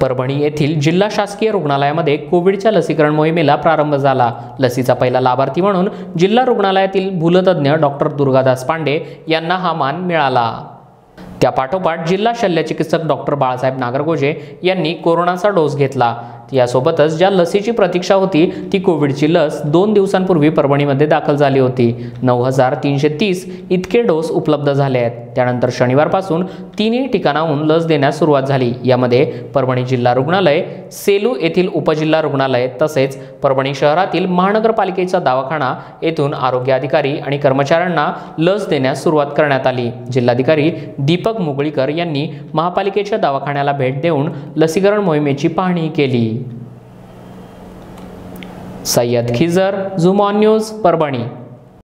परभणी येथील जिल्हा शासकीय रुग्णालयामध्ये कोविडच्या लसीकरण मोहिमेला प्रारंभ झाला. लसीचा पहिला लाभार्थी म्हणून जिल्हा रुग्णालयातील भूलतज्ञ डॉक्टर दुर्गादास पांडे यांना हा मान मिळाला. त्यापाठोपाठ जिल्हा शल्य चिकित्सक डॉक्टर बाळासाहेब नागरगोजे यांनी कोरोनाचा डोस घेतला. यासोबतच ज्या लसीची प्रतीक्षा होती ती कोविडची लस दोन दिवसांपूर्वी परभणीमध्ये दाखल झाली होती. नऊ हजार तीनशे तीस इतके डोस उपलब्ध झाले आहेत. त्यानंतर शनिवारपासून तिन्ही ठिकाणाहून लस देण्यास सुरुवात झाली. यामध्ये परभणी जिल्हा रुग्णालय सेलू येथील उपजिल्हा रुग्णालय तसेच परभणी शहरातील महानगरपालिकेचा दवाखाना येथून आरोग्य अधिकारी आणि कर्मचाऱ्यांना लस देण्यास सुरुवात करण्यात आली. जिल्हाधिकारी दीपक मुगळीकर यांनी महापालिकेच्या दवाखान्याला भेट देऊन लसीकरण मोहिमेची पाहणी केली. सय्यद खिजर जुमॉन न्यूज परभणी.